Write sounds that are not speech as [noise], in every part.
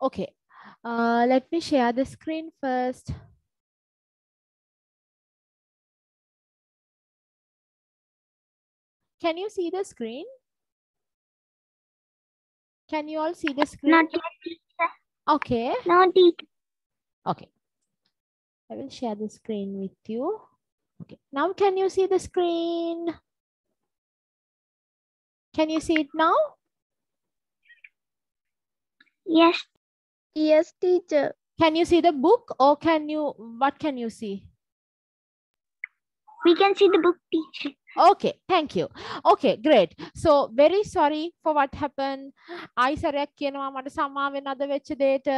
Okay. Uh, let me share the screen first. Can you see the screen? Can you all see the screen? Not yet. Okay. No, teacher. Okay. I will share the screen with you. Okay. Now can you see the screen? Can you see it now? Yes, Yes, teacher. Can you see the book or can you, what can you see? we can see the book, teacher. Okay, thank you. Okay, great. So very sorry for what happened. ආයිසරයක් කියනවා මට සමා වෙන අද වෙච්ච දේට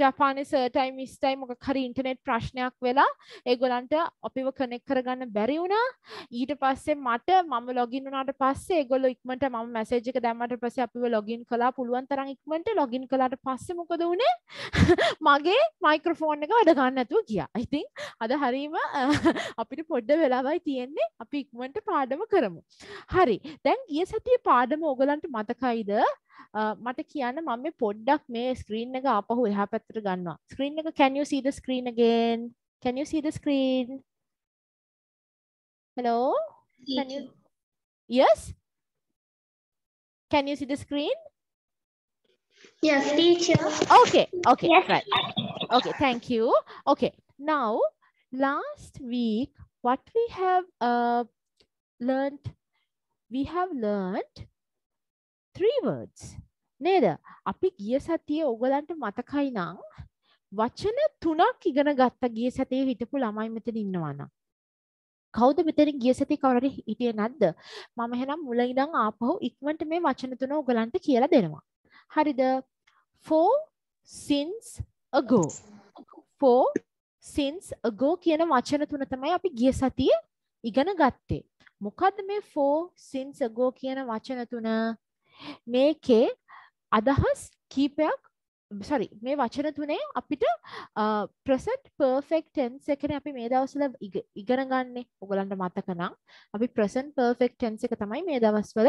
ජපානයේ සර්ටයි මිස්ටයි මොකක් හරි internet ප්‍රශ්නයක් වෙලා ඒගොල්ලන්ට අපිව කනෙක්ට් කරගන්න බැරි වුණා. ඊට පස්සේ මට මම ලොගින් වුණාට පස්සේ ඒගොල්ලෝ ඉක්මනට මම මැසේජ් එක දැම්මට පස්සේ අපිව ලොගින් කළා පුළුවන් තරම් ඉක්මනට ලොගින් කළාට පස්සේ මොකද වුනේ? [laughs] මගේ මයික්‍රොෆෝන් එක වැඩ ගන්න නැතුව ගියා. I think අද හරීම uh, අපිට පොඩ්ඩ වෙලාවයි තියෙන්නේ අපි ඉක්මනට පාඩම කරමු. හරි. දැන් ගිය සතියේ පාඩම ඕගලන්ට මතකයිද? මට කියන්න මම මේ පොඩ්ඩක් මේ ස්ක්‍රීන් එක ආපහු එහා පැත්තට ගන්නවා. ස්ක්‍රීන් එක can you see the screen again? Can you see the screen? Hello? Can you Yes? Can you see the screen? Yes, teacher. Okay, okay, Yes. right. Okay, thank you. Okay, now last week, what we have uh, learned, we have learned three words. නේද? අපි ගිය සතියේ ඔයගලන්ට මතකයි නම් වචන තුනක් ඉගෙන ගත්ත ගිය සතියේ හිටපු ළමයි මෙතන ඉන්නවා නම්. කවුද මෙතන ගිය සතියේ කවුරු හරි හිටියේ නැද්ද? මම එහෙනම් මුල ඉඳන් ආපහු ඉක්මනට මේ වචන තුන ඔයගලන්ට කියලා දෙනවා. හරිද? For since ago. For since ago කියන වචන තුන තමයි අපි ගිය සතියේ ඉගෙන ගත්තේ. මොකද්ද මේ for since ago කියන වචන තුන? මේකේ අදහස් කීපයක් sorry මේ වචන තුනේ අපිට present perfect tense එකනේ අපි මේ දවස්වල ඉග- ඉගෙන ගන්නේ. ඔයගලන්ට මතක නම් අපි present perfect tense එක තමයි මේ දවස්වල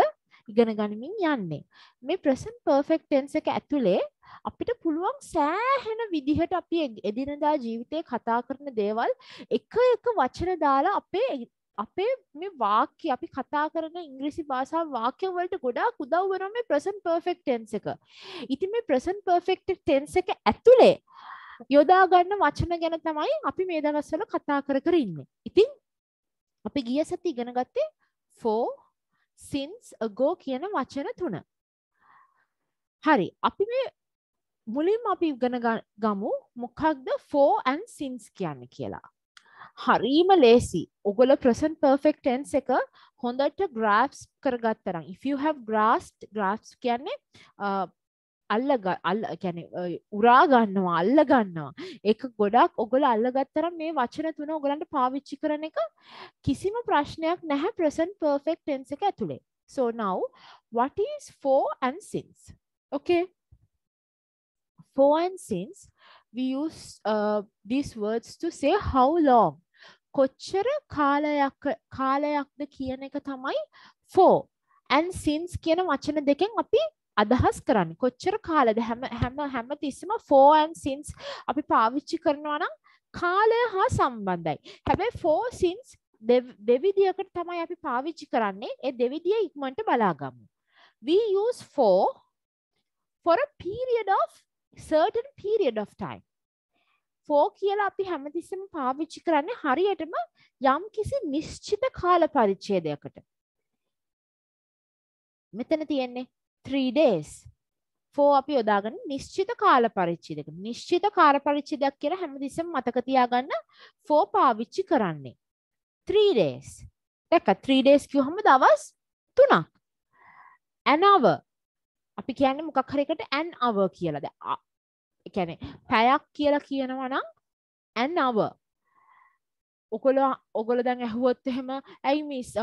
ඉගෙන ගනිමින් යන්නේ. මේ present perfect tense එක ඇතුලේ අපිට පුළුවන් සෑහෙන විදිහට අපි එ- එදිනදා ජීවිතේ කතා කරන දේවල් එක එක වචන දාලා අපේ අපේ මේ වාක්‍ය අපි කතා කරන ඉංග්‍රීසි භාෂාව වාක්‍ය වලට ගොඩාක් උදව් වෙනවා මේ present perfect tense එක. ඉතින් මේ present perfect tense එක ඇතුලේ යොදා ගන්න වචන ගැන තමයි අපි මේ දවස්වල කතා කර කර ඉන්නේ. ඉතින් අපි ගිය සති ඉගෙන ගත්තේ for since ago කියන වචන තුන. හරි. අපි මේ මුලින්ම අපි ඉගෙන ග- ගමු මොකක්ද for and since කියන්නේ කියලා. හරීම ලේසි. ඔගොල්ලෝ present perfect tense එක හොඳට grasp කරගත්තා නම් if you have grasped grasp කියන්නේ අ, අල්ලග අල්ල කියන්නේ අ, උරා ගන්නවා අල්ල ගන්නවා. ඒක ගොඩක් ඔගොල්ලෝ අල්ලගත්තා නම් මේ වචන තුන ඔයගලන්ට පාවිච්චි කරන එක කිසිම ප්‍රශ්නයක් නැහැ present perfect tense එක ඇතුලේ. So now what is for and since? Okay. For and since we use uh, these words to say how long. කොච්චර කාලයක් කාලයක්ද කියන එක තමයි for and since කියන වචන දෙකෙන් අපි අදහස් කරන්නේ කොච්චර කාලද හැම හැම හැම තිස්සෙම for and since අපි පාවිච්චි කරනවා නම් කාලය හා සම්බන්ධයි. හැබැයි for since දෙව- දෙවිදියකට තමයි අපි පාවිච්චි කරන්නේ. ඒ දෙවිදිය ඉක්මනට බලාගමු. We use for for a period of certain period of time. For කියලා අපි හැමතිස්සෙම පාවිච්චි කරන්නේ හරියටම යම් කිසි නිශ්චිත කාල පරිච්ඡේදයකට. මෙතන තියෙන්නේ 3 days. ෆෝ අපි යොදාගන්න නිශ්චිත කාල පරිච්ඡේදයක. නිශ්චිත කාල පරිච්ඡේදයක් කියලා හැමතිස්සෙම මතක තියාගන්න ෆෝ පාවිච්චි කරන්නේ. 3 days. දැක්ක 3 days කිව්වහම දවස් 3ක්. an hour. අපි කියන්නේ මොකක් හරි එකට an hour කියලා. දැන් අ- ඒ කියන්නේ පැයක් කියලා කියනවා නම් an hour. ඔගොල්ලෝ ඔගොල්ලෝ දැන් ඇහුවොත් එහෙම ඇයි මිස්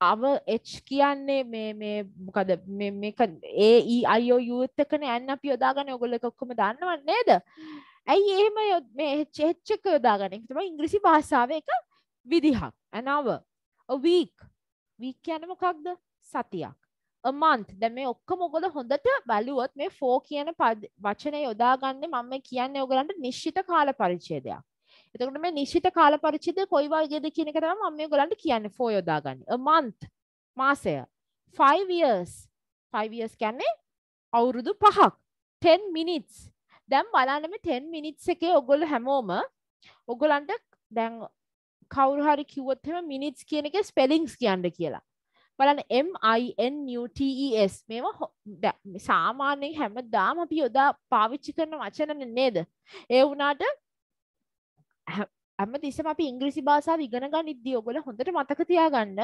අව H කියන්නේ මේ මේ මොකද මේ මේක A E I O U එකනේ an අපි යොදාගන්නේ ඔයගොල්ලෝ ඒක ඔක්කොම දන්නව නේද? ඇයි එහෙම යො- මේ H H එක යොදාගන්නේ? ඒක තමයි ඉංග්‍රීසි භාෂාවේ එක විදිහක්. an hour. a week. week කියන්නේ මොකක්ද? සතියක්. A month දැන් මේ ඔක්කොම ඔයගොල්ලෝ හොඳට බැලුවොත් මේ for කියන පද- වචනේ යොදාගන්නේ මම මේ කියන්නේ ඔයගලන්ට නිශ්චිත කාල පරිච්ඡේදයක්. එතකොට මේ නිශ්චිත කාල පරිච්ඡේදය කොයි වගේද කියන එක තමයි මම මේ ඔයගලන්ට කියන්නේ for යොදාගන්නේ. a month මාසය. 5 years 5 years කියන්නේ අවුරුදු පහක්. 10 minutes දැන් බලන්න මේ 10 minutes එකේ ඔයගොල්ලෝ හැමෝම ඔයගලන්ට දැන් කවුරු හරි කිව්වොත් එහෙම minutes කියන එකේ spellings කියන්න කියලා. බලන්න M I N U T E S මේවා හො- දැ- මේ සාමාන්‍යයෙන් හැමදාම අපි යොදා පාවිච්චි කරන වචන නේද? ඒ වුණාට හැම- හැමතිස්සෙම අපි ඉංග්‍රීසි භාෂාව ඉගෙන ගනිද්දී ඔයගොල්ලෝ හොඳට මතක තියාගන්න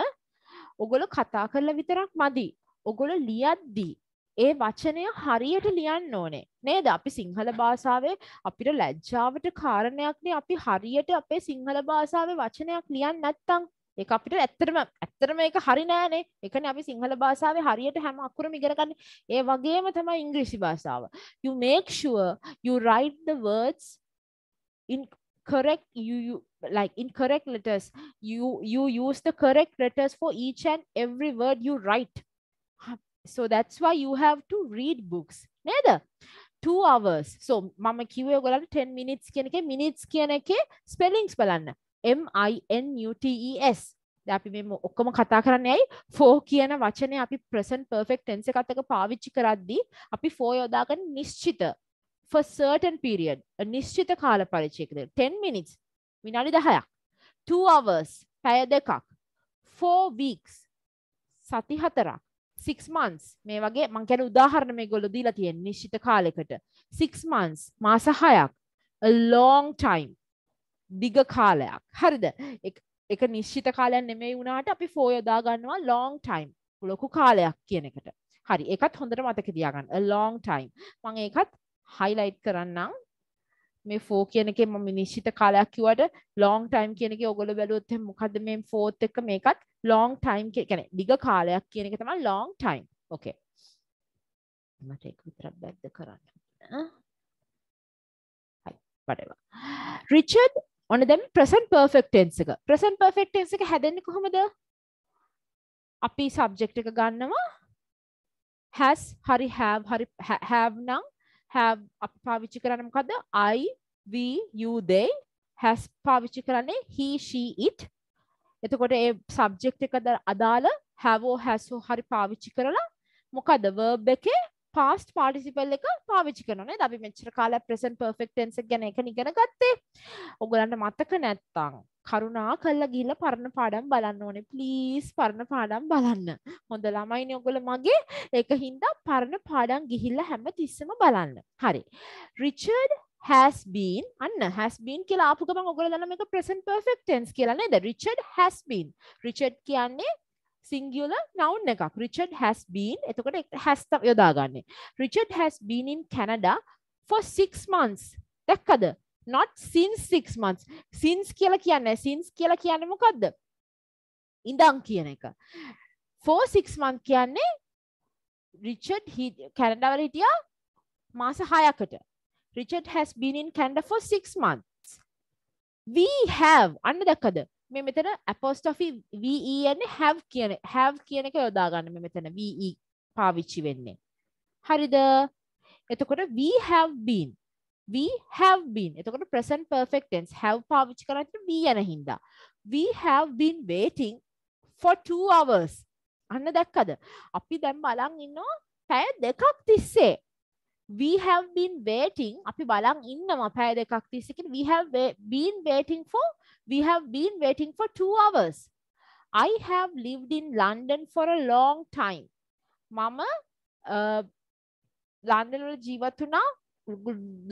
ඔගොල්ලෝ කතා කරලා විතරක් මදි. ඔගොල්ලෝ ලියද්දී ඒ වචනය හරියට ලියන්න ඕනේ. නේද? අපි සිංහල භාෂාවේ අපිට ලැජ්ජාවට කාරණයක්නේ අපි හරියට අපේ සිංහල භාෂාවේ වචනයක් ලියන්න නැත්තම් ඒක අපිට ඇත්තටම ඇත්තටම ඒක හරි නෑනේ. ඒකනේ අපි සිංහල භාෂාවේ හරියට හැම අකුරම ඉගෙන ගන්න. ඒ වගේම තමයි ඉංග්‍රීසි භාෂාව. You make sure you write the words in correct you, you like in correct letters you you use the correct letters for each and every word you write so that's why you have to read books නේද 2 hours so මම කිව්වේ ඔයගොල්ලන්ට 10 minutes කියන එකේ minutes කියන එකේ spellings බලන්න M I N U T E S. දැන් අපි මේ මො- ඔක්කොම කතා කරන්නේ ඇයි for කියන වචනේ අපි present perfect tense එකත් එක්ක පාවිච්චි කරද්දී අපි for යොදාගන්න නිශ්චිත for certain period a නිශ්චිත කාල පරිච්ඡේදයක 10 minutes විනාඩි 10ක් 2 hours පැය දෙකක්. 4 weeks සති හතරක්. 6 months මේ වගේ මං කියන උදාහරණ මේගොල්ලෝ දීලා තියෙන නිශ්චිත කාලයකට. 6 months මාස 6ක් a long time. දිග කාලයක්. හරිද? එක- එක නිශ්චිත කාලයක් නෙමෙයි වුණාට අපි for යොදා ගන්නවා long time. ලොකු කාලයක් කියන එකට. හරි ඒකත් හොඳට මතක තියාගන්න. A long time. මම ඒකත් highlight කරන්නම්. මේ 4 කියන එකේ මම නිශ්චිත කාලයක් කිව්වට long time කියන එකේ ඔයගොල්ලෝ බැලුවොත් එහෙනම් මොකද්ද මේ fourth එක? මේකත් long time කිය- කියන්නේ දිග කාලයක් කියන එක තමයි long time. Okay. මට ඒක විතරක් බැද්ද කරන්න. ඈ. හරි whatever. Richard ඔන්න දැන් present perfect tense එක. present perfect tense එක හැදෙන්නේ කොහොමද? අපි subject එක ගන්නවා. has හරි have හරි ha- have නම් have අපි පාවිච්චි කරන්නේ මොකද්ද? I we you they. has පාවිච්චි කරන්නේ he she it. එතකොට ඒ subject එකද අදාළ have or has or හරි පාවිච්චි කරලා මොකද verb එකේ past participle එක පාවිච්චි කරනවා නේද? අපි මෙච්චර කාලයක් present perfect tense එක ගැන එක ඉගෙන ගත්තේ. ඔයගලන්ට මතක නැත්තම් කරුණා කරලා ගිහිල්ලා පරණ පාඩම් බලන්න ඕනේ. ප්ලීස් පරණ පාඩම් බලන්න. හොඳ ළමයිනේ ඔයගොල්ලෝ මගේ. ඒක හින්දා පරණ පාඩම් ගිහිල්ලා හැම තිස්සෙම බලන්න. හරි. රිචඩ් has been අන්න has been කියලා ආපු ගමන් ඔයගොල්ලෝ දන්නා මේක present perfect tense කියලා නේද? Richard has been. රිචඩ් කියන්නේ singular noun එකක්. රිචඩ් has been එතකොට ඒක has තමයි යොදාගන්නේ. Richard has been in Canada for 6 months. දැක්කද? Not since 6 months. Since කියලා කියන්නේ since කියලා කියන්නේ මොකද්ද? ඉඳන් කියන එක. For 6 months කියන්නේ රිචඩ් කැනඩාවල හිටියා මාස 6කට Richard has been in Canada for 6 months. We have අන්න දැක්කද? මේ මෙතන apostrophe VE යන්නේ have කියන have කියන එක යොදා ගන්න මේ මෙතන VE පාවිච්චි වෙන්නේ. හරිද? එතකොට we have been we have been එතකොට present perfect tense have පාවිච්චි කරන්නේ we යන හින්දා. We have been waiting for 2 hours. අන්න දැක්කද? අපි දැන් බලන් ඉන්නවා පැය දෙකක් තිස්සේ we have been waiting අපි බලන් ඉන්නවා පැය දෙකක් තිස්සේ කියන්නේ we have wa- been waiting for we have been waiting for 2 hours I have lived in London for a long time මම ලන්ඩන් වල ජීවත් වුණා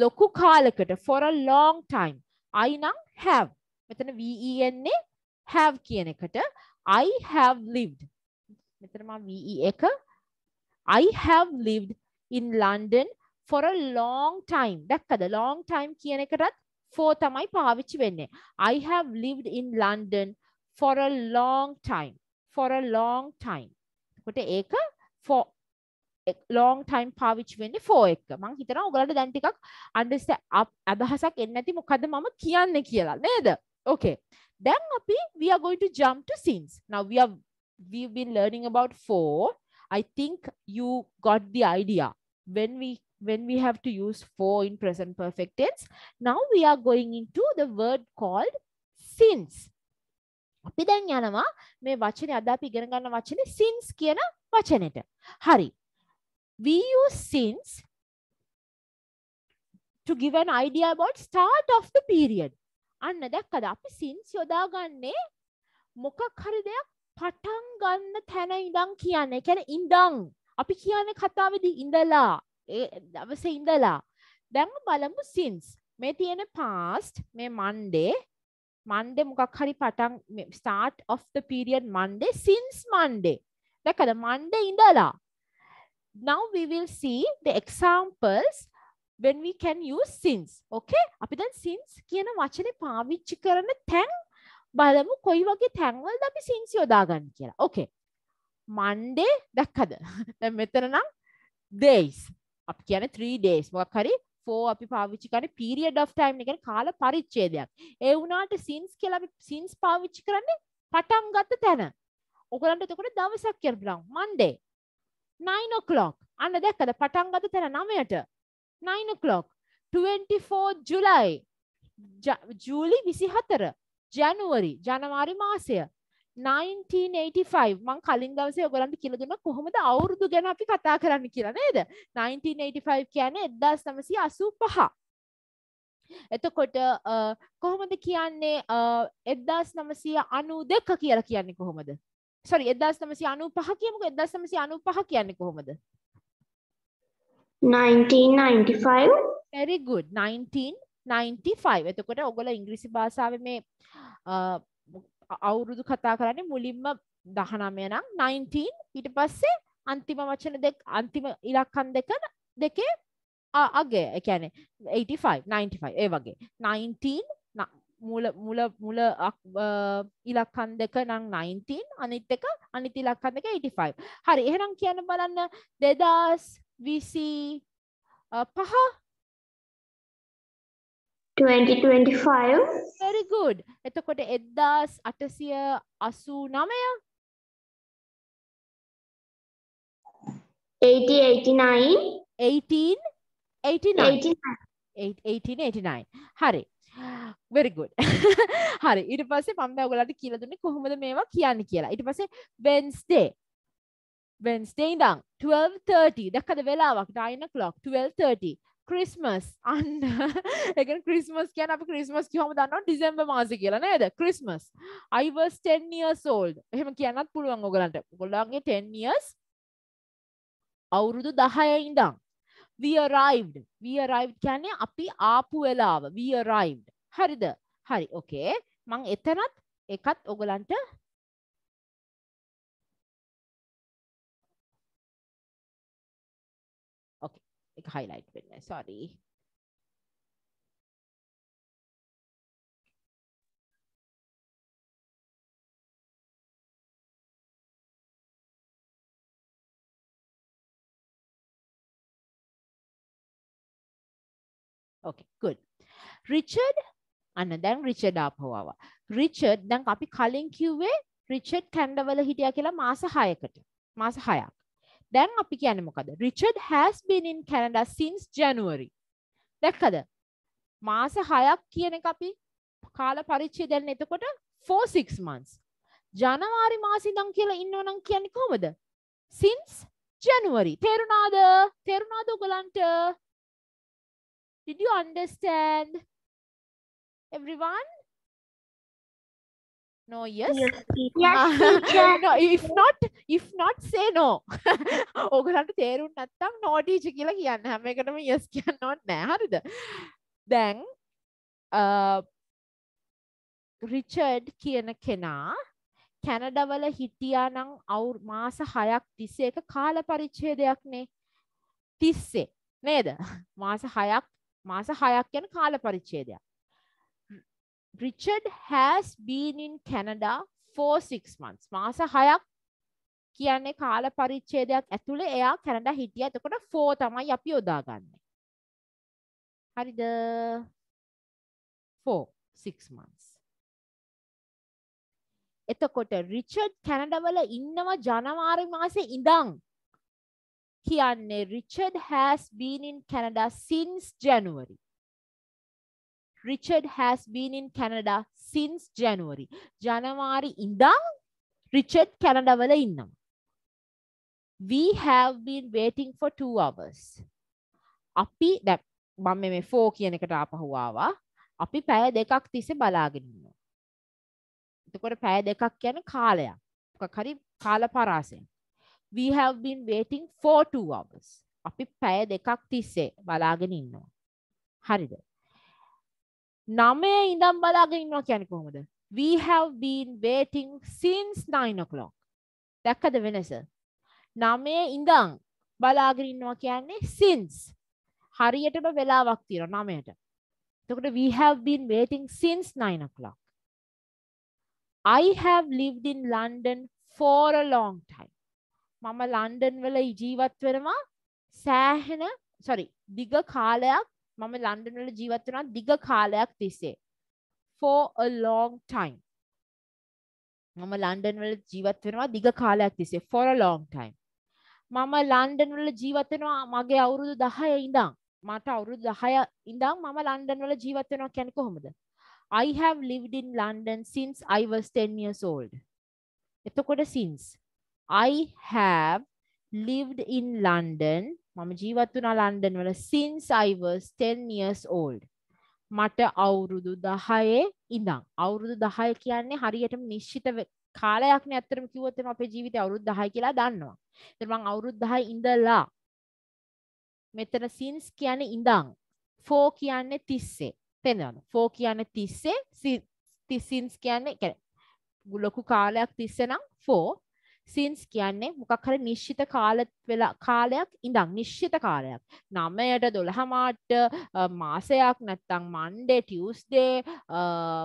ලොකු කාලෙකට for a long time I නම් have මෙතන ve එන්නේ have කියන එකට I have lived මෙතන මම ve එක I have lived in London for a long time දැක්කද long time කියන එකටත් for තමයි පාවිච්චි වෙන්නේ I have lived in London for a long time for a long time එතකොට ඒක for long time පාවිච්චි වෙන්නේ for එක මං හිතනවා ඔයගලන්ට දැන් ටිකක් understand අදහසක් එන්නේ නැති මොකද්ද මම කියන්නේ කියලා නේද okay දැන් අපි we are going to jump to since now we are we've been learning about for I think you got the idea when we when we have to use for in present perfect tense. Now we are going into the word called since. අපි දැන් යනවා මේ වචනේ අද අපි ඉගෙන ගන්න වචනේ since කියන වචනෙට. හරි. We use since to give an idea about start of the period. අන්න දැක්කද අපි since යොදාගන්නේ මොකක් හරි දෙයක් පටන් ගන්න තැන ඉඳන් කියන්නේ. කියන්නේ ඉඳන් අපි කියන්නේ කතාවේදී ඉඳලා ඒ දවසේ ඉඳලා. දැන් බලමු since. මේ තියෙන past මේ Monday. Monday මොකක් හරි පටන් start of the period Monday since Monday. දැක්කද Monday ඉඳලා. Now we will see the examples when we can use since. Okay? අපි දැන් since කියන වචනේ පාවිච්චි කරන තැන් බලමු කොයි වගේ තැන්වලද අපි since යොදාගන්න කියලා. Okay. Monday දැක්කද? [laughs] දැන් මෙතන නම් days. අපි කියන්නේ 3 days මොකක් හරි 4 අපි පාවිච්චි කරන්නේ period of time එක කියන්නේ කාල පරිච්ඡේදයක්. ඒ වුණාට since කියලා අපි since පාවිච්චි කරන්නේ පටන් ගත්ත තැන. ඔයගලන්ට එතකොට දවසක් කියලා බලන්න. Monday 9 o'clock. අන්න දැක්කද පටන් ගත්ත තැන 9ට. 9 o'clock. 24 July. ජූලි 24. ජනවාරි ජනවාරි මාසය 1985 මං කලින් දවසේ ඔයගලන්ට කියලා දුන්නා කොහොමද අවුරුදු ගැන අපි කතා කරන්න කියලා නේද? 1985 කියන්නේ 1985 එතකොට කොහොමද කියන්නේ 1992 කියලා කියන්නේ කොහොමද? Sorry 1995 කියමුකෝ. 1995 කියන්නේ කොහොමද? 1995 very good. 1995 එතකොට ඔයගොල්ලෝ ඉංග්‍රීසි භාෂාවේ මේ අවුරුදු කතා කරන්නේ මුලින්ම 19 නම් 19 ඊට පස්සේ අන්තිම වචන දෙක අන්තිම ඉලක්කම් දෙක දෙකේ අගය. ඒ කියන්නේ 85 95 ඒ වගේ. 19 මුල මුල මුල ඉලක්කම් දෙක නම් 19 අනිත් එක අනිත් ඉලක්කම් දෙක 85 හරි එහෙනම් කියන්න බලන්න 2025 2025 very good. එතකොට 1889 80 89 1889 89 1889 හරි. Very good. [laughs] හරි. ඊට පස්සේ මම දැන් ඔයගලන්ට කියලා දුන්නේ කොහොමද මේවා කියන්නේ කියලා. ඊට පස්සේ Wednesday. Wednesday ඉඳන් 12:30 දැක්කද වෙලාවක්? 9 o'clock. 12:30 ක්‍රිස්මස් අන්න. එකන ක්‍රිස්මස් කියන අපි ක්‍රිස්මස් කිහොම දන්නවා ඩිසෙම්බර් මාසෙ කියලා නේද? Christmas I was 10 years old. එහෙම කියන්නත් පුළුවන් ඔයගලන්ට ඔයගොල්ලන්ගේ 10 years අවුරුදු 10 ඉඳන්. We arrived. We arrived කියන්නේ අපි ආපු වෙලාව. We arrived. හරිද? හරි. ඕකේ මං එතනත් එකත් ඔයගලන්ට එක highlight වෙන්න. Sorry. ඕකේ good. රිචඩ් අන්න දැන් රිචඩ් ආපහු ආවා රිචඩ් දැන් අපි කලින් කිව්වේ රිචඩ් කැනඩාවල හිටියා කියලා මාස 6කට මාස 6ක් දැන් අපි කියන්නේ මොකද? Richard has been in Canada since January. දැක්කද? මාස 6ක් කියන එක අපි කාල පරිච්ඡේදයෙන් එතකොට for 6 months. ජනවාරි මාසෙ ඉඳන් කියලා ඉන්නවනම් කියන්නේ කොහොමද? since January. තේරුණාද? තේරුණාද ඔයගලන්ට? Did you understand? Everyone? No, yes? Yes, [laughs] teacher. no, if not, if not, say no. [laughs] ඔගලන්ට තේරුම් නැත්තම් no teacher කියලා කියන්න හැම එකටම yes කියන්න ඕනේ නෑ. හරිද? දැන් රිචඩ් කියන කෙනා කැනඩාවල හිටියා නම් අවුරු මාස 6ක් තිස්සේ එක කාල පරිච්ඡේදයක්නේ. තිස්සේ නේද? මාස 6ක් මාස 6ක් යන කාල පරිච්ඡේදයක්. Richard has been in Canada for 6 months. මාස 6ක් කියන්නේ කාල පරිච්ඡේදයක් ඇතුලේ එයා කැනඩා හිටියා. එතකොට 4 තමයි අපි යොදාගන්නේ. හරිද? 4 6 months. එතකොට රිචඩ් කැනඩාවල ඉන්නවා ජනවාරි මාසේ ඉඳන් කියන්නේ Richard has been in Canada since January. Richard has been in Canada since January. ජනවාරි ඉඳන් රිචඩ් කැනඩවල ඉන්නවා. We have been waiting for two hours. අපි දැ මම මේ ෆෝ කියන එකට ආපහුවාවා අපි පැය දෙකක් තිස්සේ බලාගෙන ඉන්නවා. එතකොට පැය දෙකක් කියන කාලයක්. මොකක් හරි කාල පරාසයක්. We have been waiting for two hours. අපි පැය දෙකක් තිස්සේ බලාගෙන ඉන්නවා. හරිද? නමය ඉඳන් බලාගෙන ඉන්නවා කියන්නේ කොහොමද? We have been waiting since 9 o'clock. දැක්කද වෙනස? නමය ඉඳන් බලාගෙන ඉන්නවා කියන්නේ since. හරියටම වෙලාවක් තියෙනවා නමයට. එතකොට we have been waiting since 9 o'clock. I have lived in London for a long time. මම ලන්ඩන් වල ජීවත් වෙනවා සෑහෙන සොරි දිග කාලයක් මම ලන්ඩන් වල ජීවත් වෙනවා දිග කාලයක් තිස්සේ. For a long time. මම ලන්ඩන් වල ජීවත් වෙනවා දිග කාලයක් තිස්සේ. For a long time. මම ලන්ඩන් වල ජීවත් වෙනවා මගේ අවුරුදු 10 ඉඳන්. මට අවුරුදු 10 ඉඳන් මම ලන්ඩන් වල ජීවත් වෙනවා කියන්නේ කොහොමද? I have lived in London since I was 10 years old. එතකොට since I have lived in London මම ජීවත් වුණා ලන්ඩන් වල since I was 10 years old. මට අවුරුදු 10 ඉඳන් අවුරුදු 10 කියන්නේ හරියටම නිශ්චිත කාලයක් නේ ඇත්තටම කිව්වොත් එම අපේ ජීවිතේ අවුරුදු 10 කියලා දන්නවා. ඒත් මම අවුරුදු 10 ඉඳලා මෙතන since කියන්නේ ඉඳන් 4 කියන්නේ තිස්සේ. තේරෙනවද? 4 කියන්නේ තිස්සේ since කියන්නේ ලොකු කාලයක් තිස්සේ නම් 4 සින්ස් කියන්නේ මොකක් හරි නිශ්චිත කාල වෙලා කාලයක් ඉඳන් නිශ්චිත කාලයක් 9ට 12 මාට මාසයක් නැත්තම් මන්ඩේ ටියුස්ඩේ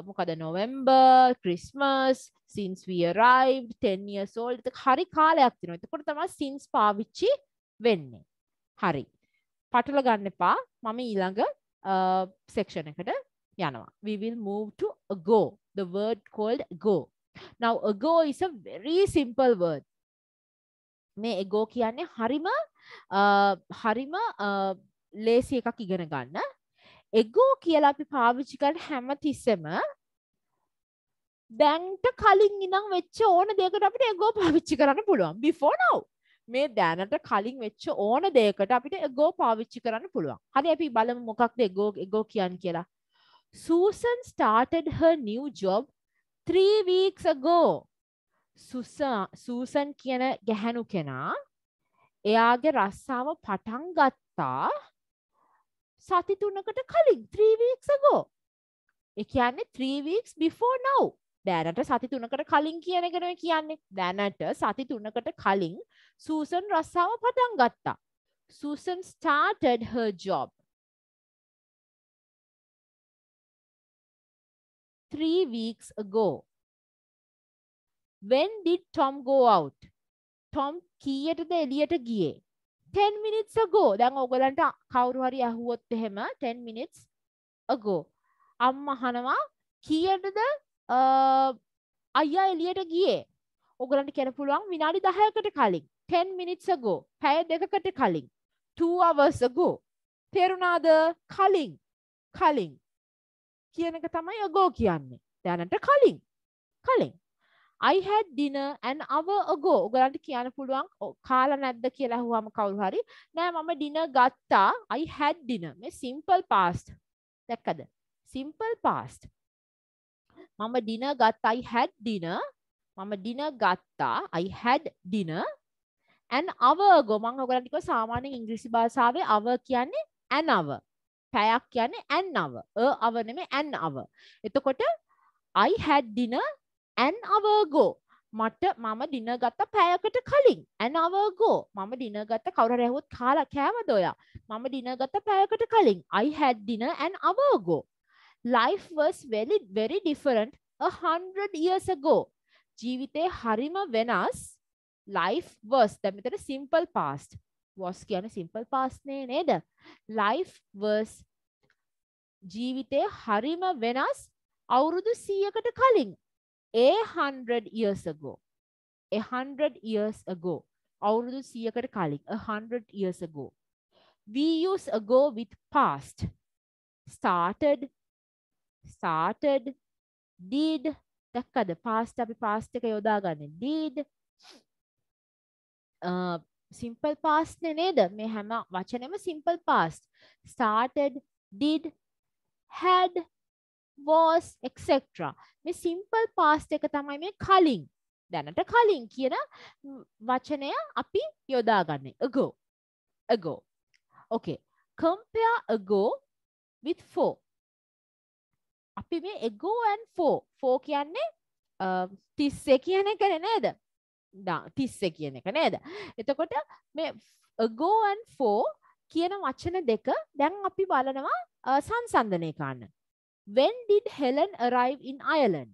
මොකද November Christmas since we arrived 10 years old ඒක හරි කාලයක් තියෙනවා. එතකොට තමයි since පාවිච්චි වෙන්නේ. හරි. පටල ගන්න එපා. මම ඊළඟ section එකට යනවා. We will move to ago. The word called ago. Now ago is a very simple word. මේ ago කියන්නේ හරිම හරිම ලේසි එකක් ඉගෙන ගන්න. ago කියලා අපි පාවිච්චි කරන හැම තිස්සෙම දැන්ට කලින් ඉඳන් වෙච්ච ඕන දෙයකට අපිට ago පාවිච්චි කරන්න පුළුවන්. before now. මේ දැනට කලින් වෙච්ච ඕන දෙයකට අපිට ago පාවිච්චි කරන්න පුළුවන්. හරි අපි බලමු මොකක්ද ago ago කියන්නේ කියලා. Susan started her new job three weeks ago. Susan කියන ගැහැණු කෙනා එයාගේ රස්සාව පටන් ගත්තා සති තුනකට කලින් 3 weeks ago. ඒ කියන්නේ 3 weeks before now. දැනට සති තුනකට කලින් කියන එක නෙවෙයි කියන්නේ. දැනට සති තුනකට කලින් සූසන් රස්සාව පටන් ගත්තා. Susan started her job. Three weeks ago. When did Tom go out? Tom කීයටද එළියට ගියේ? 10 minutes ago. දැන් ඔයගලන්ට කවුරු හරි අහුවොත් එහෙම 10 minutes ago. අම්මා අහනවා කීයටද අයියා එළියට ගියේ? ඔයගලන්ට කියන්න පුළුවන් විනාඩි 10කට කලින්. 10 minutes ago. පැය දෙකකට කලින්. 2 hours ago. තේරුණාද? කලින්. කලින්. කියන එක තමයි ago කියන්නේ. දැනට කලින්. කලින්. I had dinner an hour ago. ඔයගලන්ට කියන්න පුළුවන් කාලා නැද්ද කියලා අහුවාම කවුරු හරි නෑ මම dinner ගත්තා. I had dinner. මේ simple past. දැක්කද? simple past. මම dinner ගත්තා. I had dinner. මම dinner ගත්තා. I had dinner an hour ago. මම ඔයගලන්ට කිව්වා සාමාන්‍යයෙන් ඉංග්‍රීසි භාෂාවේ hour කියන්නේ an hour. පැයක් කියන්නේ an hour. a hour නෙමෙයි an hour. එතකොට I had dinner an hour ago. මට මම ඩින ගත්ත පැයකට කලින් an hour ago. මම ඩින ගත්ත කවුරු හරි ඇහුවොත් කාලා කෑවද ඔයා? මම ඩින ගත්ත පැයකට කලින් I had dinner an hour ago. Life was very very different a hundred years ago. ජීවිතේ හරිම වෙනස්. Life was. දැන් මෙතන simple past. Was කියන්නේ simple past නේ නේද? Life was ජීවිතේ හරිම වෙනස් අවුරුදු 100කට කලින්. A hundred years ago. A hundred years ago. අවුරුදු 100කට කලින්. A hundred years ago. We use ago with past. Started started did. දැක්කද? Past අපි past එක යොදාගන්නේ. Did. Uh, simple past නේ නේද? මේ හැම වචනෙම simple past. Started did had was etc මේ simple past එක තමයි මේ කලින් දැනට කලින් කියන වචනය අපි යොදාගන්නේ. ago. ago. Okay. compare ago with for අපි මේ ago and for for කියන්නේ uh, තිස්සේ කියන එක නේද? තිස්සේ කියන එක නේද? එතකොට මේ ago and for කියන වචන දෙක දැන් අපි බලනවා සංසන්ධනය කරන්න. When did Helen arrive in Ireland?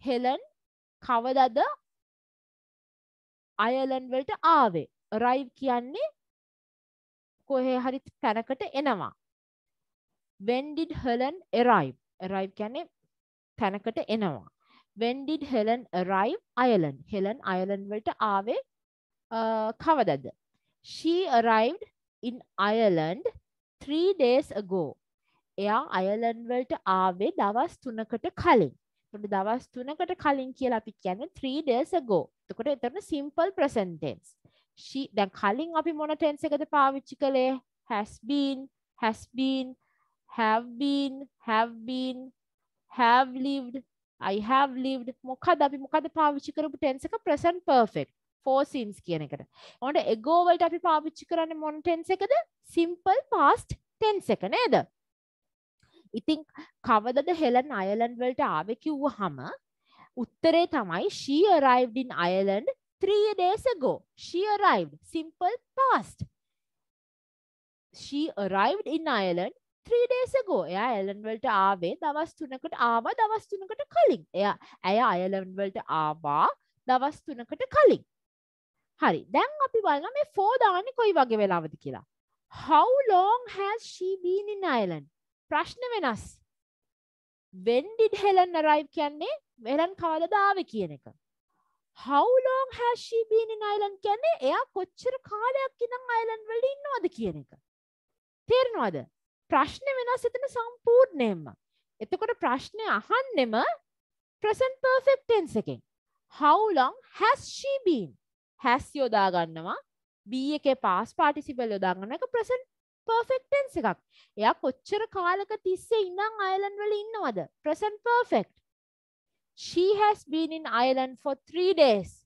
Helen කවදද අයර්ලන්ඩ් වලට ආවේ? Arrive කියන්නේ කොහේ හරි තැනකට එනවා. When did Helen arrive? Arrive කියන්නේ තැනකට එනවා. when did Helen arrive Ireland Helen Ireland වලට ආවේ කවදද she arrived in Ireland 3 days ago එයා අයර්ලන්ඩ් වලට ආවේ දවස් 3කට කලින් එතකොට දවස් 3කට කලින් කියලා අපි කියන්නේ 3 days ago එතකොට එතන simple present tense she දැන් කලින් අපි මොන tense එකද පාවිච්චි කළේ has been has been have been have been have lived I have lived මොකද අපි මොකද පාවිච්චි කරපු tense එක present perfect for since කියන එකට. ඔන්න ago වලට අපි පාවිච්චි කරන්නේ මොන tense එකද? simple past tense එක නේද? ඉතින් කවදද හෙලන් අයර්ලන්ඩ් වලට ආවේ කිව්වහම උත්තරේ තමයි she arrived in Ireland 3 days ago. She arrived simple past. She arrived in Ireland 3 days ago. එයා අයර්ලන්ඩ් වලට ආවේ දවස් 3කට ආවා දවස් 3කට කලින්. එයා ඇය අයර්ලන්ඩ් වලට ආවා දවස් 3කට කලින්. හරි. දැන් අපි බලනවා මේ for දාන්නේ කොයි වගේ වෙලාවද කියලා. How long has she been in Ireland? ප්‍රශ්න වෙනස්. When did Helen arrive කියන්නේ Helen කවදද ආවේ කියන එක. How long has she been in Ireland කියන්නේ එයා කොච්චර කාලයක් ඉඳන් අයර්ලන්ඩ් වල ඉන්නවද කියන එක. තේරෙනවද? ප්‍රශ්නේ වෙනස් එතන සම්පූර්ණයෙන්ම. එතකොට ප්‍රශ්නේ අහන්නෙම present perfect tense එකෙන්. How long has she been? has යොදා ගන්නවා. be එකේ past participle යොදා ගන්න එක present perfect tense එකක්. එයා කොච්චර කාලක තිස්සේ ඉඳන් අයර්ලන්ඩ් වල ඉන්නවද? present perfect. She has been in Ireland for 3 days.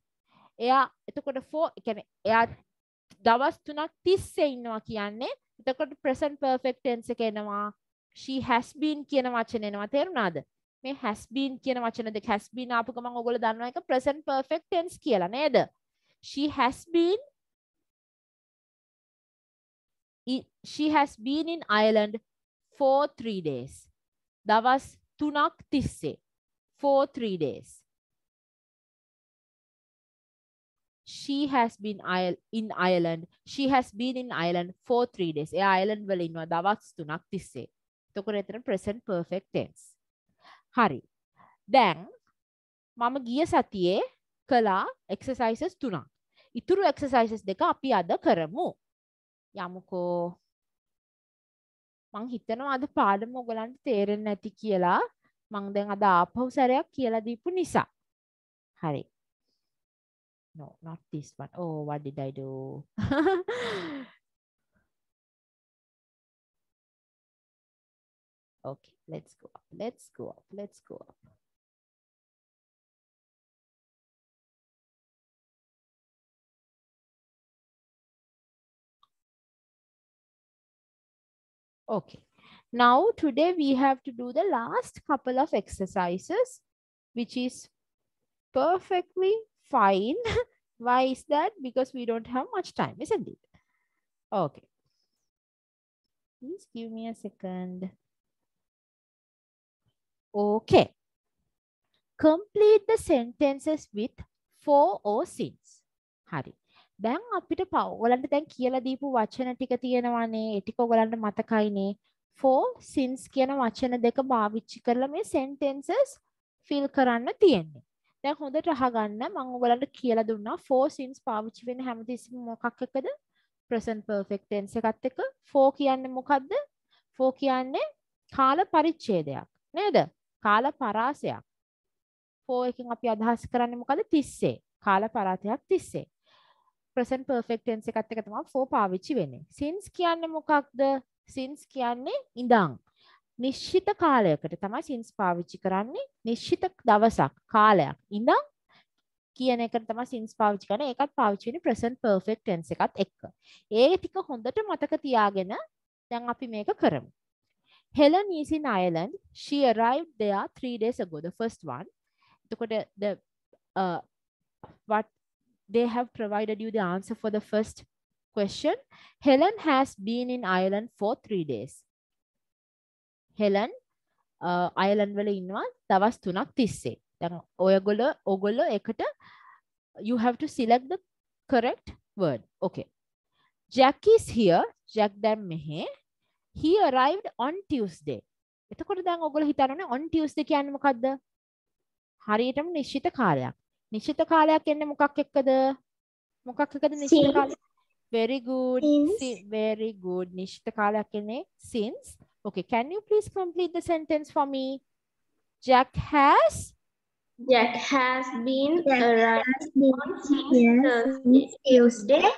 එයා එතකොට for කියන්නේ එයා දවස් 3ක් තිස්සේ ඉන්නවා කියන්නේ එතකොට present perfect tense එක එනවා. She has been කියන වචනේ එනවා තේරුණාද? මේ has been කියන වචන දෙක has been ආපු ගමන් ඔයගොල්ලෝ දන්නවා එක present perfect tense කියලා නේද? She has been she has been in Ireland for three days. දවස් තුනක් තිස්සේ. For three days. She has been in Ireland. She has been in Ireland for three days. එයා අයර්ලන්ඩ් වල ඉන්නවා දවස් තුනක් තිස්සේ. එතකොට එතන present perfect tense. හරි. දැන් මම ගිය සතියේ කළා exercises තුනක්. ඉතුරු exercises දෙක අපි අද කරමු. යමුකෝ මං හිතනවා අද පාඩම ඔයගලන්ට තේරෙන්නේ නැති කියලා මං දැන් අද ආපහු සැරයක් කියලා දීපු නිසා හරි no not this one oh what did i do [laughs] okay let's go up let's go up let's go up Okay. Now today we have to do the last couple of exercises, which is perfectly fine. [laughs] Why is that? Because we don't have much time, isn't it? Okay. Please give me a second. Okay. Complete the sentences with for or since. Hari. දැන් අපිට ඔයගලන්ට දැන් කියලා දීපු වචන ටික තියෙනවානේ ඒ ටික ඔයගලන්ට මතකයිනේ for since කියන වචන දෙක පාවිච්චි කරලා මේ sentences fill කරන්න තියෙන්නේ දැන් හොඳට අහගන්න. මම ඔයගලන්ට කියලා දුන්නා. For since පාවිච්චි වෙන හැමතිස්සෙම මොකක් එක්කද present perfect tense එකත් එක්ක for කියන්නේ මොකද්ද? For කියන්නේ කාල පරිච්ඡේදයක්. නේද? කාල පරාසයක්. For එකෙන් අපි අදහස් කරන්නේ මොකද තිස්සේ. කාල පරාතයක් තිස්සේ. Present perfect tense එකත් එක්ක තමයි for පාවිච්චි වෙන්නේ. Since කියන්නේ මොකක්ද? Since කියන්නේ ඉඳන්. නිශ්චිත කාලයකට තමයි සින්ස් පාවිච්චි කරන්නේ. නිශ්චිත දවසක් කාලයක්. ඉඳන් කියන එකට තමයි සින්ස් පාවිච්චි කරන්නේ. ඒකත් පාවිච්චි වෙන්නේ present perfect tense එකත් එක්ක. ඒ ටික හොඳට මතක තියාගෙන දැන් අපි මේක කරමු. Helen is in Ireland. She arrived there 3 days ago the first one. එතකොට the uh, what they have provided you the answer for the first question. Helen has been in Ireland for 3 days. Helen Ireland වල ඉන්නවා දවස් තුනක් තිස්සේ. දැන් ඔයගොල්ල ඔගොල්ල එකට you have to select the correct word. Okay. Jack is here. Jack දැන් මෙහෙ. He arrived on Tuesday. එතකොට දැන් ඔයගොල්ලෝ හිතන්නේ on Tuesday කියන්නේ මොකද්ද? හරියටම නිශ්චිත කාලයක්. නිශ්චිත කාලයක් එන්නේ මොකක් එක්කද? මොකක් එක්කද නිශ්චිත කාලය? Very good. Very good. නිශ්චිත කාලයක් එන්නේ since Okay, can you please complete the sentence for me? Jack has Jack has been Jack arrived on Yes, Thursday. Tuesday.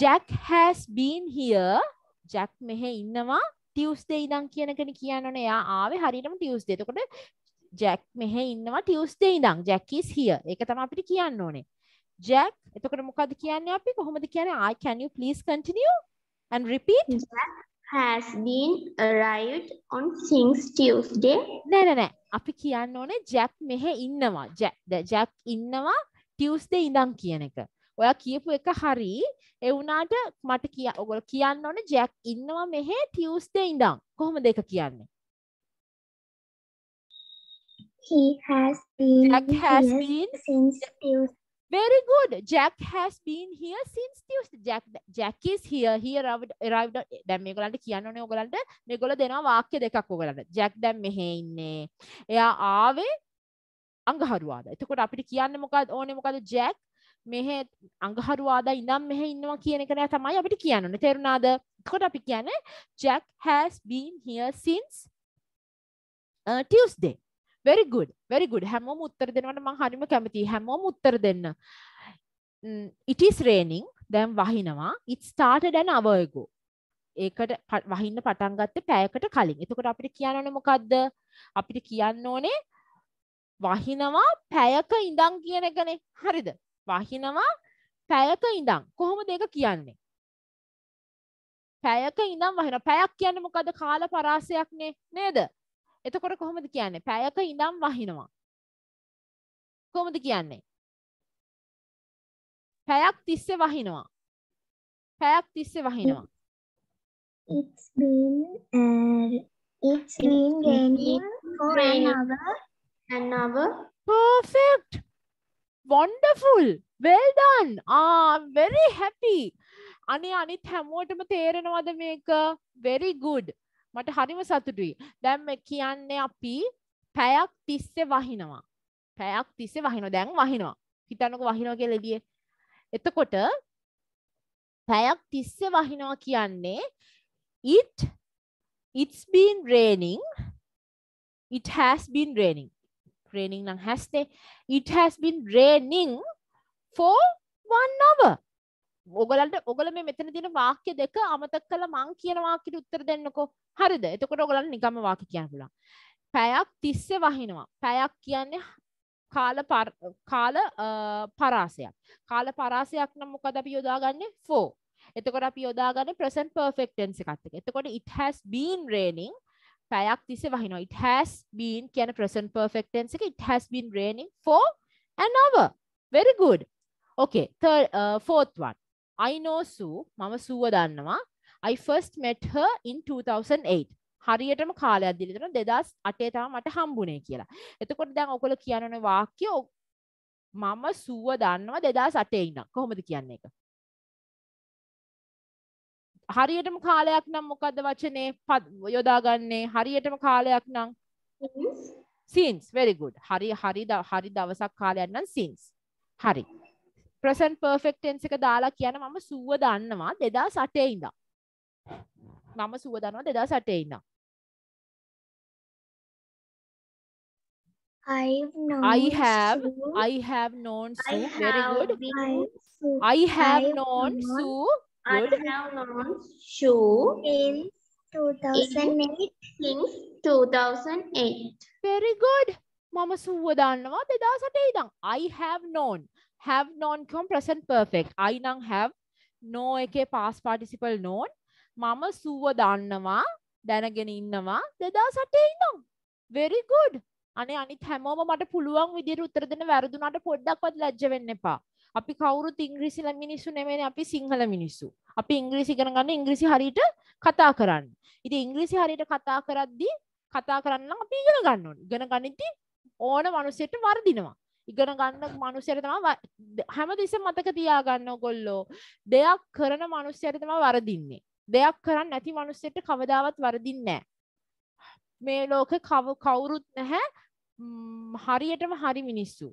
Jack has been here. Jack මෙහෙ ඉන්නවා Tuesday ඉඳන් කියන කෙනෙක් කියන්න ඕනේ. එයා ආවේ හරියටම Tuesday. එතකොට Jack මෙහෙ ඉන්නවා Tuesday ඉඳන්. Jack is here. ඒක තමයි අපිට කියන්න ඕනේ. Jack එතකොට මොකද්ද කියන්නේ අපි කොහොමද කියන්නේ? I can you please continue and repeat? Jack has been arrived on since Tuesday. නෑ නෑ නෑ. අපි කියන්න ඕනේ Jack මෙහෙ ඉන්නවා. Jack Jack ඉන්නවා Tuesday ඉඳන් කියන එක. ඔයා කියපු එක හරි. ඒ වුණාට මට කිය ඔයගොල්ලෝ කියන්න ඕනේ Jack ඉන්නවා මෙහෙ Tuesday ඉඳන්. කොහොමද ඒක කියන්නේ? He has been Jack has been since Tuesday. Very good. Jack has been here since Tuesday. Jack Jack is here. He arrived arrived දැන් මේගොල්ලන්ට කියන්න ඕනේ ඔයගලන්ට මේගොල්ලෝ දෙනවා වාක්‍ය දෙකක් ඔයගලන්ට. Jack දැන් මෙහෙ ඉන්නේ. එයා ආවේ අඟහරුවාදා. එතකොට අපිට කියන්න මොකද ඕනේ මොකද Jack මෙහෙ අඟහරුවාදා ඉඳන් මෙහෙ ඉන්නවා කියන එක නෑ තමයි අපිට කියන්න ඕනේ. තේරුණාද? එතකොට අපි කියන්නේ Jack has been here since uh, Tuesday. Very good very good. හැමෝම උත්තර දෙනවට මම හරිම කැමතියි. හැමෝම උත්තර දෙන්න. Mm, it is raining දැන් වහිනවා. It started an hour ago. ඒකට ප- වහින්න පටන් ගත්තේ පැයකට කලින්. එතකොට අපිට කියන්න ඕනේ මොකද්ද? අපිට කියන්න ඕනේ වහිනවා පැයක ඉඳන් කියන එකනේ. හරිද? වහිනවා පැයක ඉඳන්. කොහොමද ඒක කියන්නේ? පැයක ඉඳන් වහිනවා. පැයක් කියන්නේ මොකද්ද? කාල පරාසයක්නේ. නේද? එතකොට කොහොමද කියන්නේ? පැයක ඉඳන් වහිනවා. කොහොමද කියන්නේ? පැයක් තිස්සේ වහිනවා. පැයක් තිස්සේ වහිනවා. It's been uh, it's been raining for an hour. An hour. perfect. Wonderful. Well done. Ah I'm very happy. අනේ අනිත් හැමෝටම තේරෙනවද මේක? Very good මට හරිම සතුටුයි. දැන් මේ කියන්නේ අපි පැයක් තිස්සේ වහිනවා. පැයක් තිස්සේ වහිනවා. දැන් වහිනවා. හිතන්නකෝ වහිනවා කියලා එළියේ. එතකොට පැයක් තිස්සේ වහිනවා කියන්නේ it it's been raining. It has been raining. Raining නම් has නේ it has been raining for one hour. ඔගලන්ට ඔගල මේ මෙතන තියෙන වාක්‍ය දෙක අමතක කරලා මං කියන වාක්‍යෙට උත්තර දෙන්නකෝ. හරිද? එතකොට ඔයගලන්ට නිකම්ම වාක්‍ය කියන්න පුළුවන්. පැයක් තිස්සේ වහිනවා. පැයක් කියන්නේ කාල පර- කාල අ, පරාසයක්. කාල පරාසයක් නම් මොකද අපි යොදාගන්නේ? for එතකොට අපි යොදාගන්නේ present perfect tense එකත් එක්ක. එතකොට it has been raining. පැයක් තිස්සේ වහිනවා. it has been කියන present perfect tense එක it has been raining for an hour. very good. okay third uh, fourth one. I know Sue. මම සූව දන්නවා. I first met her in 2008 හරියටම කාලයක් දීලා දෙනවා. 2008 තමයි මට හම්බුනේ කියලා. එතකොට දැන් ඔයගොල්ලෝ කියනනේ වාක්‍ය මම සූව දන්නවා 2008 ඉඳන්. කොහොමද කියන්නේ ඒක? හරියටම කාලයක් නම් මොකද්ද වචනේ? යොදාගන්නේ? හරියටම කාලයක් නම්? Since. Since. Very good. හරි හරි හරි දවසක් කාලයක් නම් since. හරි. present perfect tense එක දාලා කියන මම සුව දන්නවා 2008 ඉඳන් මම සුව දන්නවා 2008 ඉඳන් I've known I have Sue. I have known I Sue. Very have good. Sue. I have I've known Sue. I good. have known Sue since 2008. since 2008. very good. මම සුව දන්නවා 2008 ඉඳන්. I have known. Have known කියොම් present perfect. I නම් have know එකේ past participle known මම සුව දන්නවා දැනගෙන ඉන්නවා 2008 ඉඳන් very good අනේ අනිත් හැමෝම මට පුළුවන් විදිහට උත්තර දෙන්න වැරදුනාට පොඩ්ඩක්වත් ලැජ්ජ වෙන්න එපා අපි කවුරුත් ඉංග්‍රීසි ල- මිනිස්සු නෙමෙයිනේ අපි සිංහල මිනිස්සු අපි ඉංග්‍රීසි ඉගෙන ගන්න ඉංග්‍රීසි හරියට කතා කරන්න ඉතින් ඉංග්‍රීසි හරියට කතා කරද්දී කතා කරන්න නම් අපි ඉගෙන ගන්න ඕනේ. ඉගෙන ගනිද්දී ඕන මිනිසෙට වර්ධිනවා. ඉගෙන ගන්න මිනිසෙට තමයි ව- ද- හැමතිස්සෙම මතක තියාගන්න ඕගොල්ලෝ. දෙයක් කරන මිනිසෙට තමයි වරදින්නේ. දෙයක් කරන්නේ නැති මිනිසෙට කවදාවත් වරදින්නේ නැහැ. මේ ලෝකේ කව කවුරුත් නැහැ ම්, හරියටම හරි මිනිස්සු.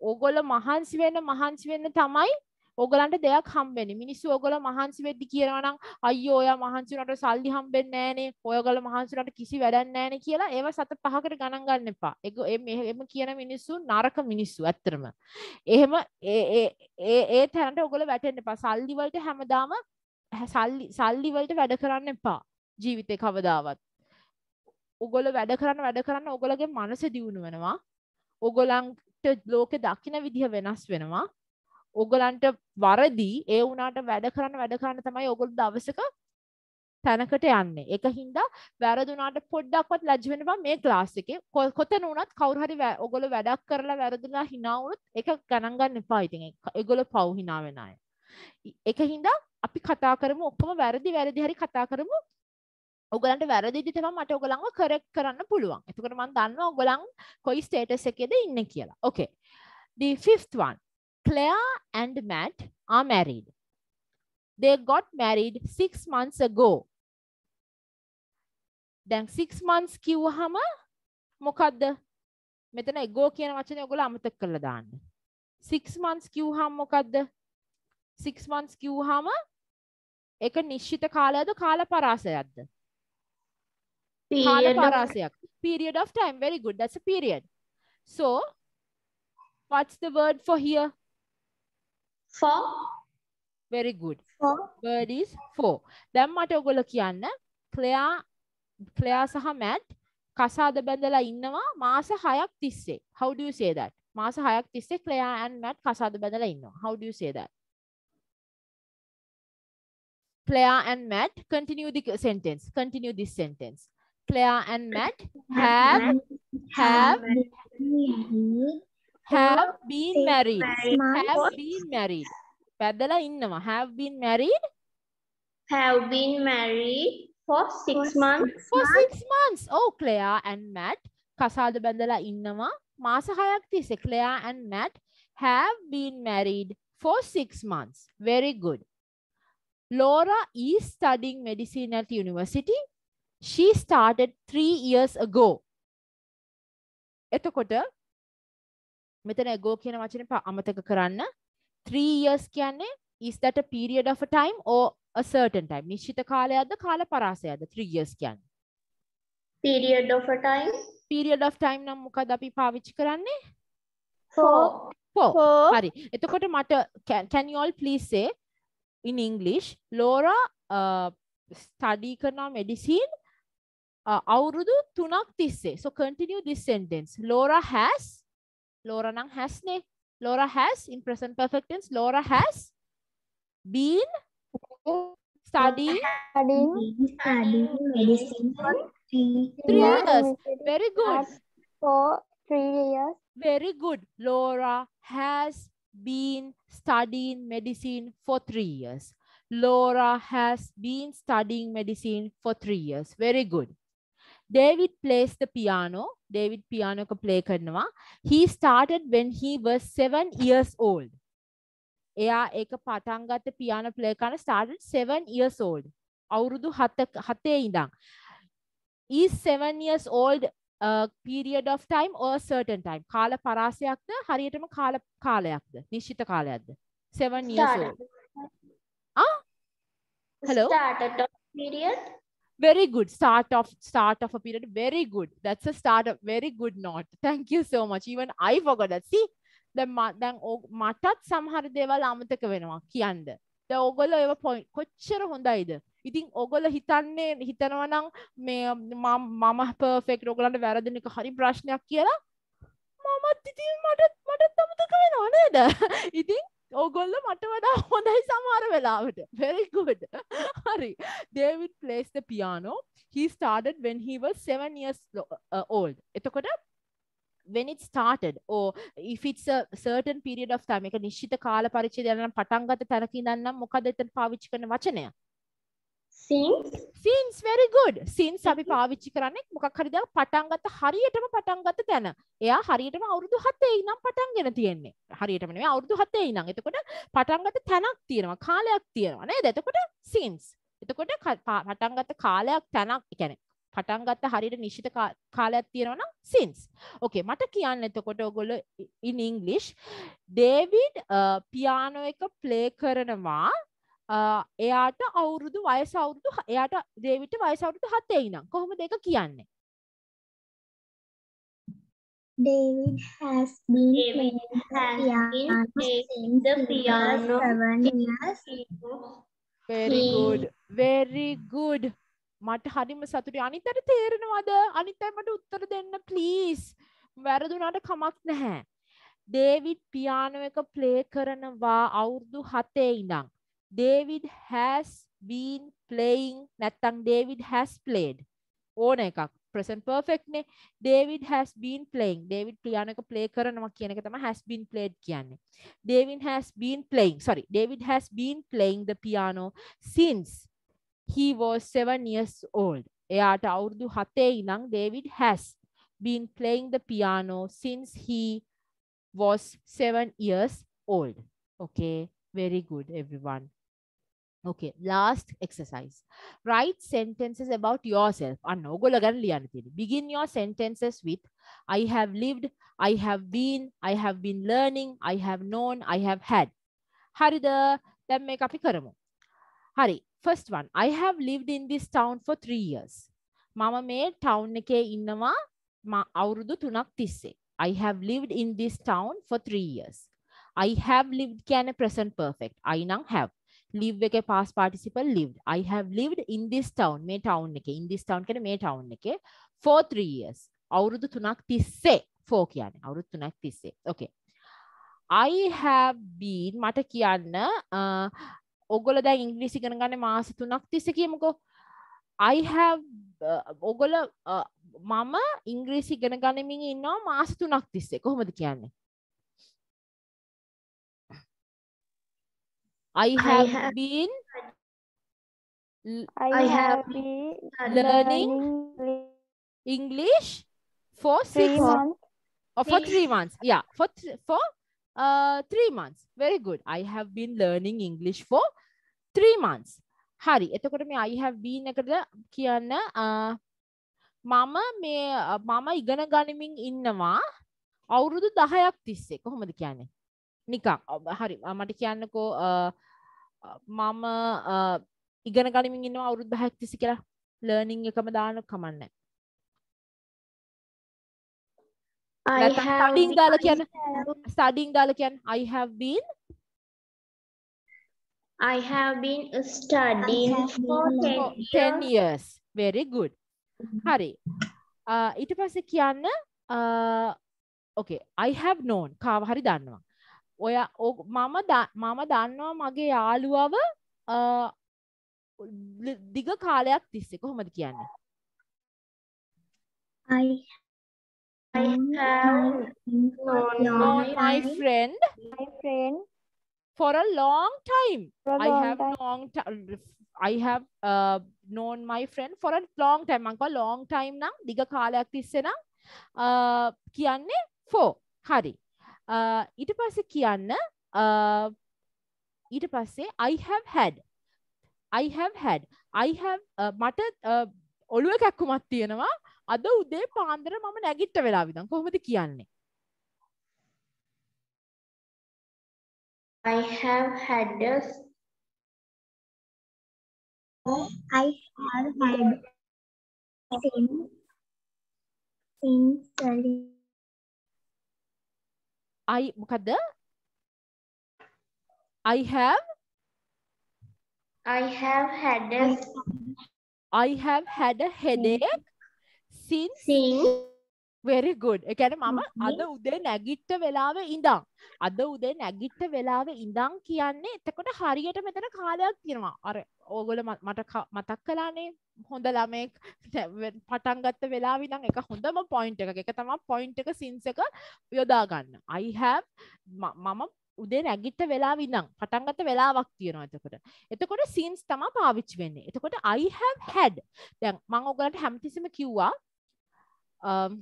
ඕගොල්ලෝ මහන්සි වෙන්න මහන්සි වෙන්න තමයි ඕගලන්ට දෙයක් හම්බෙන්නේ. මිනිස්සු ඕගොල්ලෝ මහන්සි වෙද්දි කියනවා නම් අයියෝ ඔයා මහන්සි වුණාට සල්ලි හම්බෙන්නේ නැහනේ. ඔයගොල්ලෝ මහන්සි වුණාට කිසි වැඩක් නැහනේ කියලා ඒව සත පහකට ගණන් ගන්න එපා. ඒක එම්- එහෙම කියන මිනිස්සු නරක මිනිස්සු ඇත්තටම. එහෙම ඒ ඒ ඒ ඒ තැනට ඔයගොල්ලෝ වැටෙන්න එපා. සල්ලි වලට හැමදාම හැ- සල්ලි සල්ලි වලට වැඩ කරන්න එපා. ජීවිතේ කවදාවත්. ඔගොල්ලෝ වැඩ කරන්න වැඩ කරන්න ඔගොල්ලෝගේ මනස දියුණු වෙනවා. ඔගොල්ලන්ට ලෝකෙ දකින විදිහ වෙනස් වෙනවා. ඔගලන්ට වරදි ඒ වුණාට වැඩ කරන්න වැඩ කරන්න තමයි ඔගොල්ලෝ දවසක තැනකට යන්නේ. ඒක හින්දා වැරදුනාට පොඩ්ඩක්වත් ලැජ්ජ වෙන්න බෑ මේ ක්ලාස් එකේ. කො- කොතන වුණත් කවුරු හරි වැ- ඔගොල්ලෝ වැඩක් කරලා වැරදුනා hina වුණොත් ඒක ගණන් ගන්න එපා. ඉතින් ඒක- ඒගොල්ලෝ පව් hina වෙන අය. යි- ඒක හින්දා අපි කතා කරමු ඔක්කොම වැරදි වැරදි හරි කතා කරමු. ඔගලන්ට වැරදිදි තමයි මට ඔගලන්ව කරෙක්ට් කරන්න පුළුවන්. එතකොට මම දන්නවා ඔගලන් කොයි ස්ටේටස් එකේද ඉන්නේ කියලා. Okay. The fifth one. Claire and Matt are married. They got married six months ago. දැන් six months කිව්වහම මොකද්ද? මෙතන ago කියන වචනේ ඔයගොල්ලෝ අමතක කරලා දාන්න. six months කිව්වහම මොකද්ද? Six months කිව්වහම ඒක නිශ්චිත කාලයක්ද කාල පරාසයක්ද? කාල පරාසයක්. Period of time. Very good. That's a period. So, what's the word for here? for very good For word is for දැන් මට ඔයගොල්ලෝ කියන්න ක්ලෙයා ක්ලෙයා සහ මැට් කසාද බැඳලා ඉන්නවා මාස 6ක් තිස්සේ how do you say that මාස 6ක් තිස්සේ ක්ලෙයා and මැට් කසාද බැඳලා ඉන්නවා how do you say that Claire and Matt continue the sentence continue this sentence Claire and Matt have have married have been married months have been married පැදලා ඉන්නවා have been married have been married for six For months. for six months. Oh, Claire and Matt කසාද බැඳලා ඉන්නවා මාස හයක් තිස්සේ. Claire and Matt have been married for six months. Very good. Laura is studying medicine at university. She started three years ago. එතකොට මෙතන ago කියන වචනේ අමතක කරන්න. Three years කියන්නේ is that a period of a time or a certain time? නිශ්චිත කාලයක්ද කාල පරාසයක්ද? Three years කියන්නේ. Period of a time. period of time නම් මොකද අපි පාවිච්චි කරන්නේ For for for හරි එතකොට මට can, can you all please say in english Laura uh, study කරනවා medicine uh, අවුරුදු 3ක් තිස්සේ so continue this sentence Laura has Laura නම් has නේ Laura has in present perfect tense Laura has been studying studying studying medicine for three Three years. years. very good for three years. Very good. Laura has been studying medicine for three years. Laura has been studying medicine for three years. Very good. David plays the piano. David piano ka play කරනවා. He started when he was seven years old. එයා ඒක පටන් ගත්ත piano play කරන started seven years old. අවුරුදු 7 හතේ ඉඳන්. Is seven years old period of time or certain time. කාල පරාසයක්ද හරියටම කාල කාලයක්ද නිශ්චිත කාලයක්ද 7 years old. Ah? Hello? Started of period. very good. Start of start of a period. Very good. That's a start of very good note. Thank you so much. Even i forgot that. See දැන් දැන් මටත් සමහර දේවල් අමතක වෙනවා කියන්න දැන් ඕගොල්ලෝ ඒව point කොච්චර හොඳයිද? ඉතින් ඔගොල්ලෝ හිතන්නේ හිතනවා නම් මේ මම මම perfect ඔයගලන්ට වැරදින එක හරි ප්‍රශ්නයක් කියලා මමත් ඉතින් මටත් මටත් අමතක වෙනවා නේද? [laughs] ඉතින් ඕගොල්ලෝ මට වඩා හොඳයි සමහර වෙලාවට. Very good. [laughs] හරි. David plays the piano. He started when he was seven years lo- uh, old. එතකොට when it started or if it's a certain period of time එක නිශ්චිත කාල පරිච්ඡේදයක් නම් පටන් ගත තැනක ඉඳන් නම් මොකද එතන පාවිච්චි කරන වචනය? Since since very good. since අපි පාවිච්චි කරන්නේ මොකක් හරි දෙයක් පටන් ගත්ත හරියටම පටන් ගත්ත තැන. එයා හරියටම අවුරුදු 7 ඉඳන් පටන්ගෙන තියෙන්නේ. හරියටම නෙමෙයි අවුරුදු 7 ඉඳන්. එතකොට පටන් ගත්ත තැනක් තියෙනවා. කාලයක් තියෙනවා නේද? එතකොට since. එතකොට පටන් ගත්ත කාලයක් තැනක් කියන්නේ පටන් ගත්ත හරියට නිශ්චිත කාලයක් තියෙනවා නම් since. okay මට කියන්න එතකොට ඔයගොල්ලෝ in English. David පියානෝ එක play කරනවා. අ, එයාට අවුරුදු වයස අවුරුදු එයාට දේවිට වයස අවුරුදු 7 ඉනම් කොහොමද ඒක කියන්නේ? David has been David playing has the been piano since the piano seven years. very good. Very good මට හරිම සතුටුයි. අනිත් අයට තේරෙනවද? අනිත් අය මට උත්තර දෙන්න please. වැරදුනාට කමක් නැහැ. ඩේවිඩ් පියානෝ එක ප්ලේ කරනවා අවුරුදු 7 ඉඳන්. David has been playing නැත්තම් David has played. ඕන එකක්. present perfect නේ. David has been playing. David piano එක play කරනවා කියන එක තමයි has been played කියන්නේ. David has been playing. Sorry. David has been playing the piano since he was 7 years old එයාට අවුරුදු 7 ඉඳන් David has been playing the piano since he was 7 years old okay very good everyone Okay, last exercise. Write sentences about yourself. අන්න ඔගොල්ලෝ ගැන ලියන්න තියෙන්නේ. Begin your sentences with I have lived, I have been, I have been learning, I have known, I have had. හරිද? දැන් මේක අපි කරමු. හරි. First one. I have lived in this town for 3 years. මම මේ town එකේ ඉන්නවා මා- අවුරුදු 3ක් තිස්සේ. I have lived in this town for 3 years. I have lived කියන්නේ present perfect. I නම් have. live එකේ past participle lived. I have lived in this town මේ town එකේ in this town කියන්නේ මේ town එකේ for 3 years. අවුරුදු 3ක් තිස්සේ 4 කියන්නේ අවුරුදු 3ක් තිස්සේ. Okay. I have been මට කියන්න ඔගොල්ලෝ දැන් ඉංග්‍රීසි ඉගෙන ගන්න මාස 3ක් තිස්සේ කියමුකෝ. I have uh, ඔගොල්ලෝ uh, මම ඉංග්‍රීසි ඉගෙන ගනිමින් ඉන්නවා මාස 3ක් තිස්සේ. කොහොමද කියන්නේ? I have have- been I, I have been learning learning English for six months. or for Three- three months. Yeah, for th- for uh three months. Very good. I have been learning English for three months. හරි. එතකොට මේ I have been එකට කියන්න uh, මම මේ uh, මම ඉගෙන ගනිමින් ඉන්නවා අවුරුදු 10ක් තිස්සේ. කොහොමද කියන්නේ? නිකන්. ඔබ- හරි. අ, මට කියන්නකෝ uh, uh, මම uh, ඉගෙන ගනිමින් ඉන්නවා අවුරුදු 10ක් තිස්සේ කියලා. ලර්නින් එකම දාන්න කමන්නේ. I නැත්නම් have studying been- දාලා කියන්න. studying දාලා කියන්න. I have been I have been studying for been 10 for years. 10 years. Very good. හරි. ඊට පස්සේ කියන්න okay I have known කාව හරි දන්නවා. ඔය මම මම දන්නවා මගේ යාළුවව දිග කාලයක් තිස්සේ කොහොමද කියන්නේ? I I have known my friend My friend for a long time. a I long have time. long. I have uh, known my friend for a long time. මං කිව්වා long time නම් දිග කාලයක් තිස්සේ නම් කියන්නේ for. හරි. ඊට පස්සේ කියන්න ඊට පස්සේ I have had. I have had. I have මට ඔළුව කැක්කුමක් තියෙනවා. අද උදේ පාන්දර මම නැගිට්ට වෙලා විදන්. කොහොමද කියන්නේ? I have had a I have had since since early I මොකද්ද? I have I have had a I have had a headache very good. ඒ කියන්නේ මම Okay. අද උදේ නැගිට්ට වෙලාවේ ඉඳන් අද උදේ නැගිට්ට වෙලාවේ ඉඳන් කියන්නේ එතකොට හරියට මෙතන කාලයක් තියෙනවා. අර ඕගොල්ලෝ ම- මට මතක් කළානේ හොඳ ළමෙක් ට- [laughs] වෙ- පටන් ගත්ත වෙලාවේ ඉඳන් එක හොඳම පොයින්ට් එක එක යොදා ගන්න. I have ම- මම උදේ නැගිට්ට වෙලාවේ ඉඳන් පටන් ගත්ත වෙලාවක් තියෙනවා එතකොට. එතකොට සින්ස් තමයි පාවිච්චි වෙන්නේ. එතකොට I have had. දැන් මම ඔයගලන්ට හැමතිස්සෙම කිව්වා um,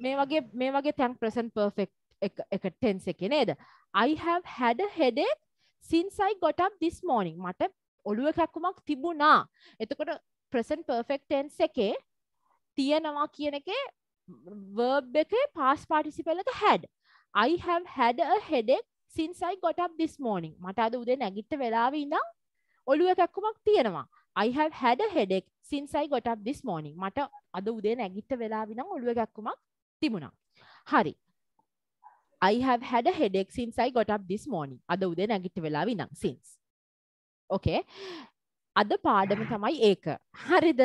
මේ වගේ මේ වගේ තැන් ප්‍රසන්ට් පර්ෆෙක්ට් එක එක ටෙන්ස් එකේ නේද? I have had a headache since I got up this morning. මට ඔළුව කැක්කුමක් තිබුණා. එතකොට present perfect tense එකේ තියෙනවා කියන එකේ verb එකේ past participle එක had. I have had a headache since I got up this morning මට අද උදේ නැගිට්ට වෙලාවේ ඉඳන් ඔළුව කැක්කුමක් තියෙනවා I have had a headache since I got up this morning මට අද උදේ නැගිට්ට වෙලාවේ ඉඳන් ඔළුව කැක්කුමක් තිබුණා හරි I have had a headache since I got up this morning. අද උදේ නැගිට වෙලාව ඉඳන් since. Okay. අද පාඩම තමයි ඒක. හරිද?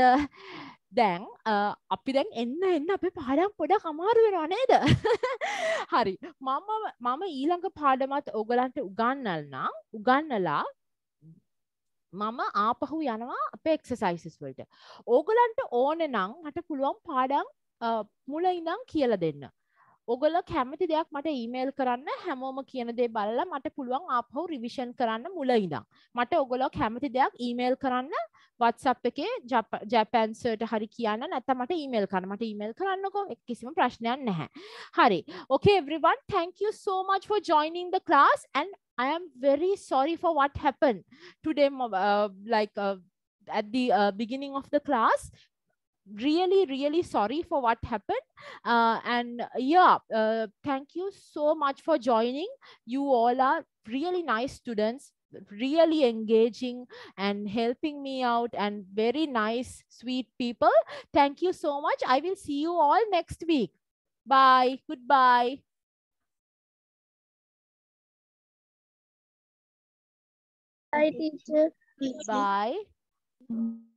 දැන් අ, අපි දැන් එන්න එන්න අපේ පාඩම් පොඩක් අමාරු වෙනවා නේද? හරි. මම මම ඊළඟ පාඩමත් ඔයගලන්ට උගන්වන්නම්. උගන්නලා මම ආපහු යනවා අපේ එක්සසයිසස් වලට. ඕගලන්ට ඕනේ නම් මට පුළුවන් පාඩම් අ, මුල ඉඳන් කියලා දෙන්න. ඔගොල්ල කැමති දෙයක් මට ඊමේල් කරන්න හැමෝම කියන දේ බලලා මට පුළුවන් ආපහු රිවිෂන් කරන්න මුල ඉඳන්. මට ඔගොල්ලෝ කැමති දෙයක් ඊමේල් කරන්න WhatsApp එකේ ජපන් සර්ට හරි කියන්න නැත්නම් මට ඊමේල් කරන්න. මට ඊමේල් කරන්නකෝ ඒක කිසිම ප්‍රශ්නයක් නැහැ. හරි. Okay everyone, thank you so much for joining the class and I am very sorry for what happened today mo- uh, like uh, at the uh, beginning of the class really really sorry for what happened uh, and yeah uh, thank you so much for joining you all are really nice students really engaging and helping me out and very nice sweet people. Thank you so much. I will see you all next week. Bye. Goodbye. Hi, teacher. bye mm-hmm.